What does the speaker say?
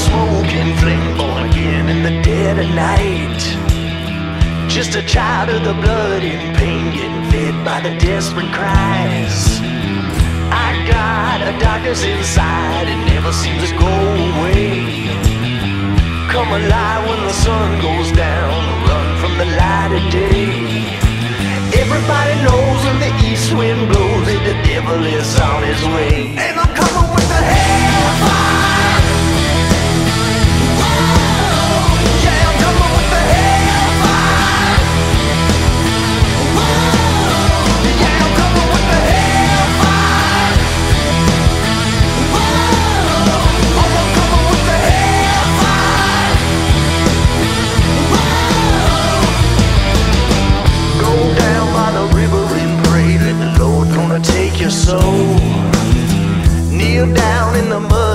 smoking flame born again in the dead of night. Just a child of the blood and pain, getting fed by the desperate cries. I got a darkness inside, it never seems to go away. Come alive when the sun goes down, run from the light of day. Everybody knows when the east wind blows that the devil is on his way. Soul. Kneel down in the mud